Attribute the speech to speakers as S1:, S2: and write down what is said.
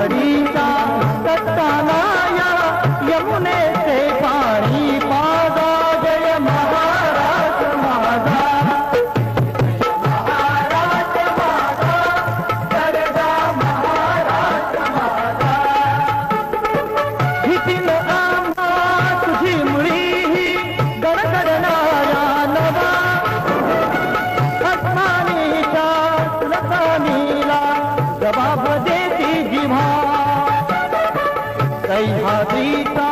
S1: भीमसडीचा तट्टानाया यमुनेचे पाणी पादा जय महाराज माझा भीतीन आम्हा तुझी मुळी ही गडगडणारा नवा। अस्मानीच्या सुलतानीला जबाब रैया रीता